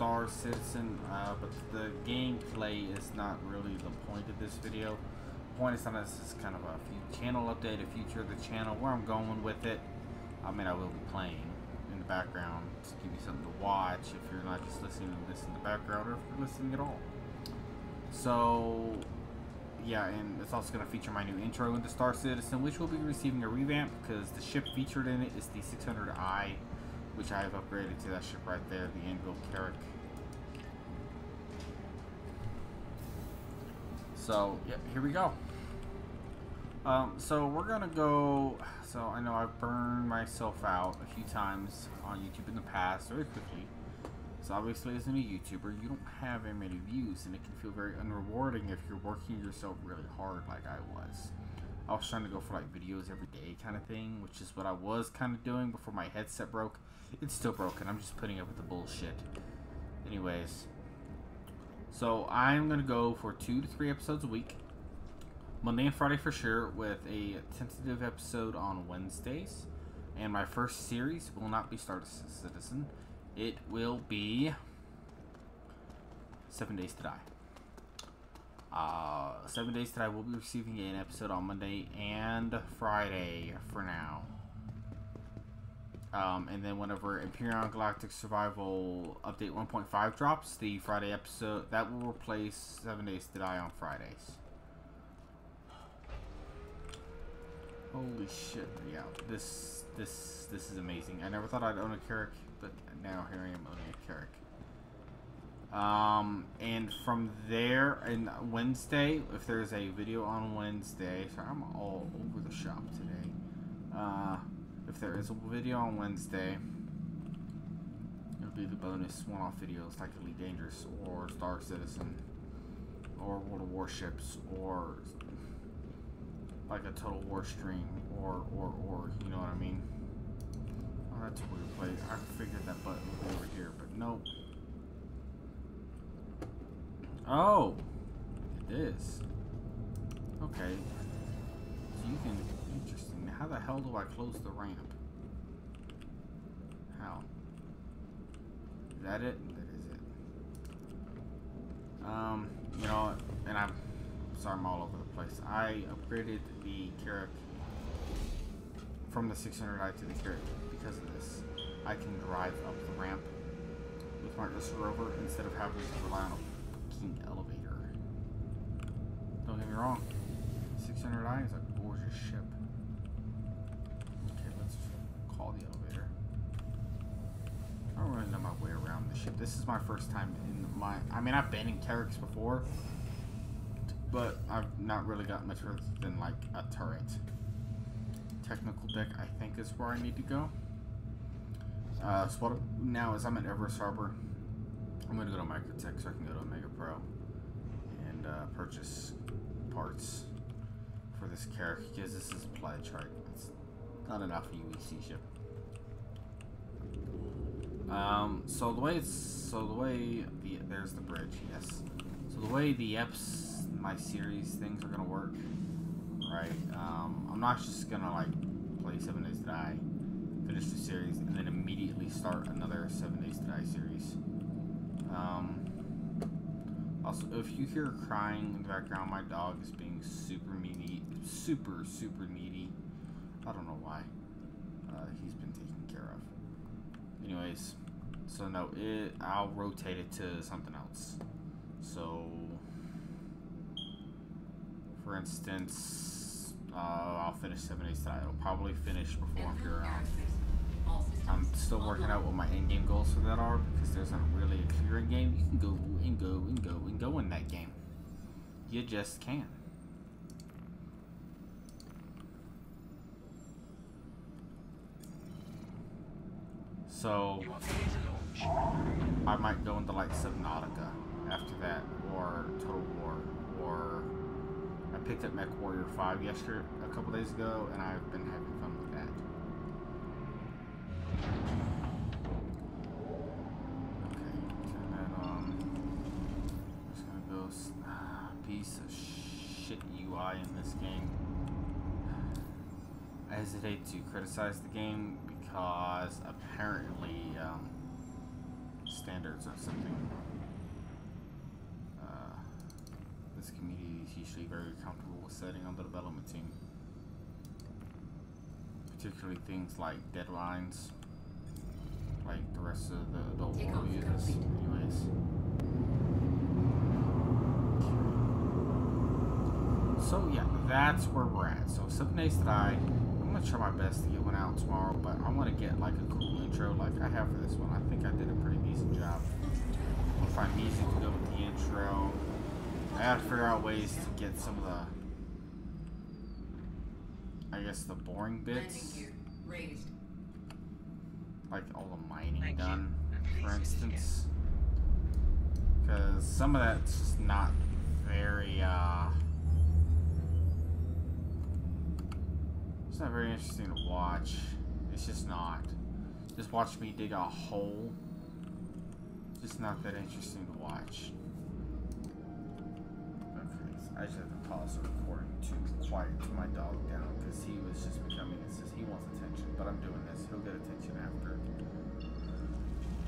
Star Citizen, uh, but the gameplay is not really the point of this video. The point is that this is kind of a channel update, a future of the channel, where I'm going with it. I mean, I will be playing in the background to give you something to watch if you're not just listening to this in the background or if you're listening at all. So, yeah, and it's also going to feature my new intro into Star Citizen, which will be receiving a revamp because the ship featured in it is the 600i which I have upgraded to that ship right there, the Anvil Carrack. So, yeah, here we go. Um, so we're gonna go, so I know I've burned myself out a few times on YouTube in the past, very quickly. So obviously as a new YouTuber, you don't have very many views, and it can feel very unrewarding if you're working yourself really hard like I was. I was trying to go for like videos every day kind of thing, which is what I was kind of doing before my headset broke. It's still broken. I'm just putting up with the bullshit. Anyways. So I'm going to go for two to three episodes a week. Monday and Friday for sure, with a tentative episode on Wednesdays. And my first series will not be Star Citizen. It will be Seven Days to Die. Uh, Seven Days to Die will be receiving an episode on Monday and Friday for now. Um, and then whenever Empyrion Galactic Survival Update 1.5 drops, the Friday episode, that will replace 7 Days to Die on Fridays. Holy shit, yeah, this, this, this is amazing. I never thought I'd own a Carrack, but now here I am owning a Carrack. Um, and from there, and Wednesday, if there's a video on Wednesday, sorry, I'm all over the shop today. Uh, if there is a video on Wednesday, it'll be the bonus one-off videos like Elite Dangerous or Star Citizen or World of Warships or like a Total War stream or, or, or, you know what I mean? Oh, that's a weird place. I figured that button would be over here, but nope. Oh! It is. Okay. So you can Interesting. how the hell do I close the ramp? How? Is that it? That is it. Um, you know, and I'm sorry I'm all over the place. I upgraded the Carrack from the 600i to the Carrack because of this. I can drive up the ramp with my Ursa Rover instead of having to rely on a fucking elevator. Don't get me wrong. 600i is a gorgeous ship. Okay, let's call the elevator. I don't really know my way around the ship. This is my first time in my... I mean, I've been in Carracks before, but I've not really got much further than, like, a turret. Technical deck, I think, is where I need to go. Uh, so what now is I'm at Everus Harbor. I'm to go to Microtech so I can go to Omega Pro and uh, purchase parts for this Carrack because this is a pledge, right? It's not enough for UEC ship. Um, so the way it's, so the way the, there's the bridge, yes. So the way the EPS, my series things are gonna work, right? Um, I'm not just gonna like play Seven Days to Die, finish the series, and then immediately start another Seven Days to Die series. Um, also, if you hear crying in the background, my dog is being super needy, super, super needy. I don't know why. Uh, he's been taken care of. Anyways, so no, it I'll rotate it to something else. So, for instance, uh, I'll finish seven days tonight. It'll probably finish before Empyrion. I'm still working out what my end game goals for that are because there's not really a clear end game. You can go and go and go and go in that game. You just can. So I might go into like Subnautica after that, or Total War, or I picked up Mech Warrior 5 yesterday, a couple days ago, and I've been having fun with that. Hesitate to wrong. This going to be piece of shit UI in this game. I as it hate to criticize the game because apparently, um, standards are something. Uh, this community is usually very comfortable with setting on the development team. Particularly things like deadlines, like the rest of the adult world uses. Anyways. So yeah, that's where we're at. So seven days to die. I'm gonna try my best to get one out tomorrow, but I want to get like a cool intro like I have for this one. I think I did a pretty decent job. I'll find music to go with the intro. I gotta figure out ways to get some of the, I guess the boring bits, like all the mining done, for instance. Because some of that's just not very, uh, it's not very interesting to watch. It's just not. Just watch me dig a hole. Just not that interesting to watch. Okay, so I just have to quiet my dog down because he was just becoming insistent. He wants attention, but I'm doing this. He'll get attention after.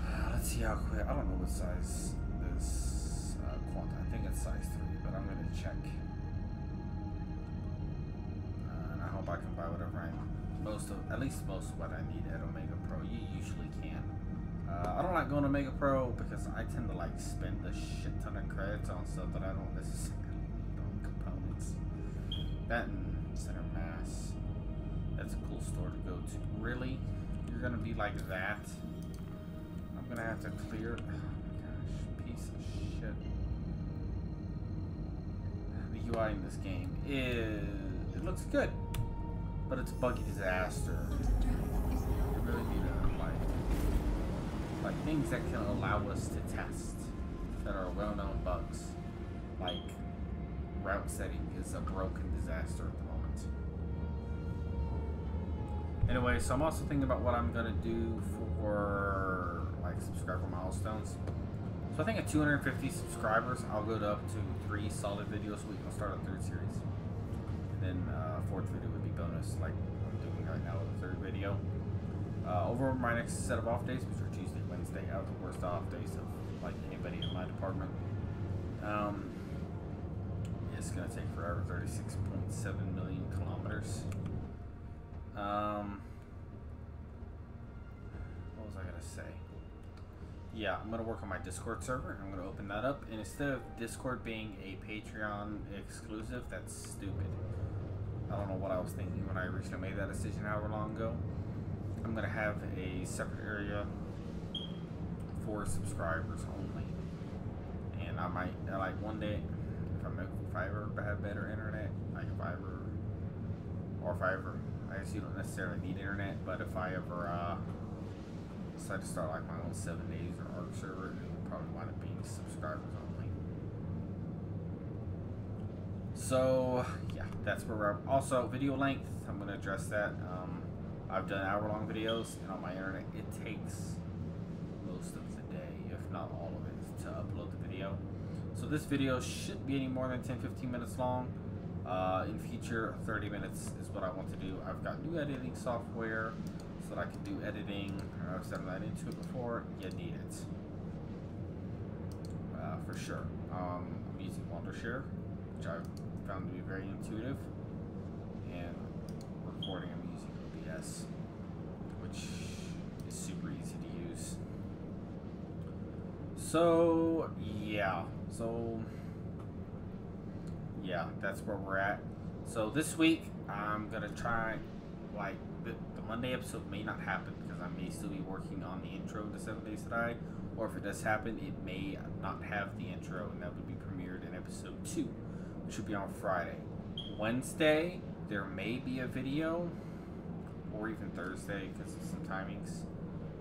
Uh, let's see how quick. I don't know what size this uh, quant. I think it's size 3, but I'm to check. And I hope I can buy whatever I most of at least most of what I need at Omega Pro. You usually can. Uh, I don't like going to Omega Pro because I tend to like spend a shit ton of credits on stuff that I don't necessarily need components. That Center Mass. That's a cool store to go to. Really? You're gonna be like that? I'm gonna have to clear. Oh my gosh, piece of shit. The UI in this game is. It looks good but it's a buggy disaster. You really need to like, like things that can allow us to test that are well-known bugs, like route setting is a broken disaster at the moment. Anyway, so I'm also thinking about what I'm gonna do for like subscriber milestones. So I think at 250 subscribers, I'll go to up to three solid videos a week. I'll start a third series. And then uh, fourth video would be bonus like I'm doing right now with the third video. Uh, over my next set of off days, which are Tuesday, Wednesday, I have the worst off days of like anybody in my department. Um, it's gonna take forever, 36.7 million kilometers. Um, what was I gonna say? Yeah, I'm gonna work on my Discord server. I'm gonna open that up, and instead of Discord being a Patreon exclusive, that's stupid. I don't know what I was thinking when I originally made that decision however long ago. I'm going to have a separate area for subscribers only. And I might, like one day, if, I ever have better internet, like if I ever, or if I ever, I guess you don't necessarily need internet, but if I ever uh, decide to start like my own 7 days or ARC server, it probably wind up being subscribers only. So, yeah, that's where we're. Also, video length, I'm going to address that. Um, I've done hour-long videos, and on my internet, it takes most of the day, if not all of it, to upload the video. So this video shouldn't be any more than 10-15 minutes long. Uh, in future, 30 minutes is what I want to do. I've got new editing software so that I can do editing. I've said that into it before. You need it. Uh, for sure. Um, I'm using Wondershare, which I've found to be very intuitive And recording, I'm using OBS, which is super easy. So, yeah. So, yeah, that's where we're at. So this week, I'm going to try, like, the, the Monday episode may not happen because I may still be working on the intro to 7 Days to Die. Or if it does happen, it may not have the intro, and that would be premiered in episode 2, which will be on Friday. Wednesday, there may be a video, or even Thursday because of some timings.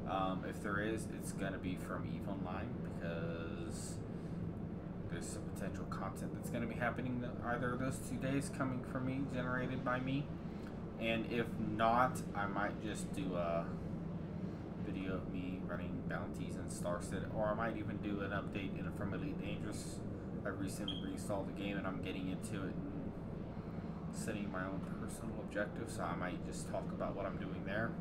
Um, if there is, it's going to be from EVE Online because there's some potential content that's going to be happening either of those two days coming from me, generated by me. And if not, I might just do a video of me running bounties in Star City, or I might even do an update in from Elite Dangerous. I recently reinstalled the game and I'm getting into it and setting my own personal objectives, so I might just talk about what I'm doing there.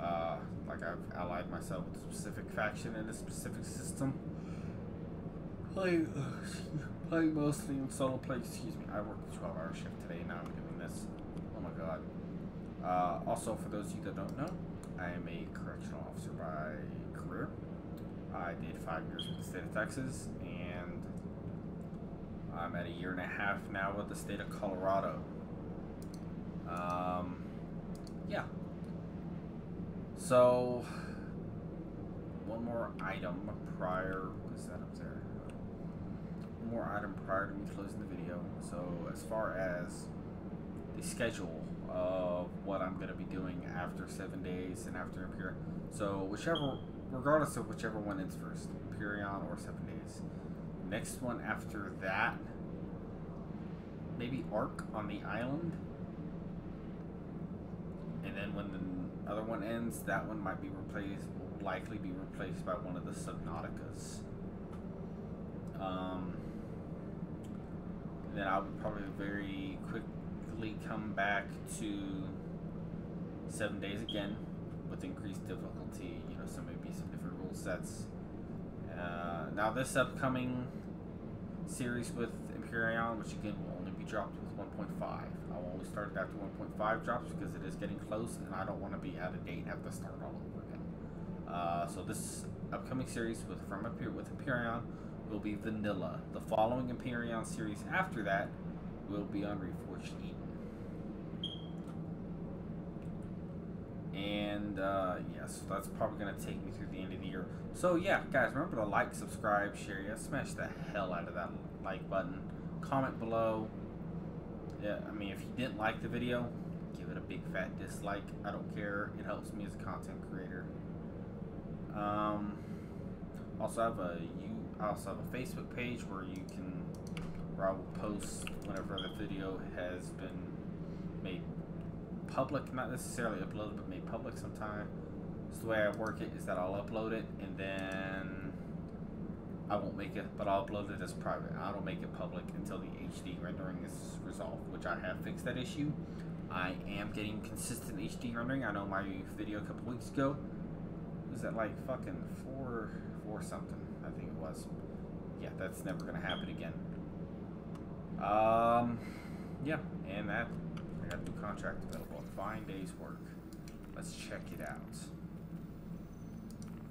Uh, like I've allied myself with a specific faction in a specific system. Playing, playing mostly in solo play. Excuse me. I worked a 12-hour shift today. Now I'm doing this. Oh my god. Uh, also, for those of you that don't know, I am a correctional officer by career. I did five years with the state of Texas, and I'm at a year and a half now with the state of Colorado. Um, yeah. So, one more item prior. Is that up there? One more item prior to me closing the video. So, as far as the schedule of what I'm going to be doing after seven days and after Empyrion. So, whichever, regardless of whichever one ends first, Empyrion or seven days. Next one after that, maybe Ark on the island. And then when the other one ends, that one might be replaced, will likely be replaced by one of the Subnauticas. Um, then I would probably very quickly come back to seven days again with increased difficulty. You know, so maybe some different rule sets. Uh, now this upcoming series with Empyrion, which again will dropped with 1.5. I'll only start it after 1.5 drops because it is getting close and I don't want to be out of date and have to start all over again. Uh, so this upcoming series with from Imper with Empyrion will be vanilla. The following Empyrion series after that will be on Reforged Eden. And uh, yes, that's probably going to take me through the end of the year. So yeah, guys, remember to like, subscribe, share. Yeah, smash the hell out of that like button. Comment below. Yeah, I mean, if you didn't like the video, give it a big fat dislike. I don't care. It helps me as a content creator. Um, also, I have a you. I also have a Facebook page where you can, where I will post whenever the video has been made public, not necessarily uploaded, but made public sometime. So the way I work it is that I'll upload it and then I won't make it, but I'll upload it as private. I don't make it public until the HD rendering is resolved, which I have fixed that issue. I am getting consistent HD rendering. I know my video a couple weeks ago was at like fucking four, four something. I think it was. Yeah, that's never gonna happen again. Um, yeah, and that I got a new contract available. Fine days work. Let's check it out.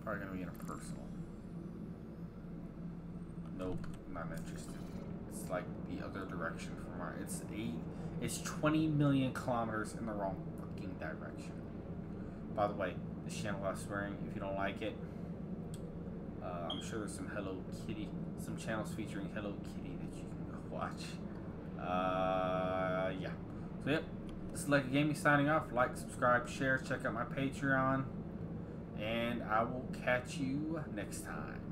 Probably gonna be in a personal. Nope, not interested. It's like the other direction from our. It's eight. It's 20 million kilometers in the wrong fucking direction. By the way, this channel has swearing. If you don't like it, uh, I'm sure there's some Hello Kitty, some channels featuring Hello Kitty that you can watch. Uh, yeah. So yep, this is Legate Gaming signing off. Like, subscribe, share, check out my Patreon, and I will catch you next time.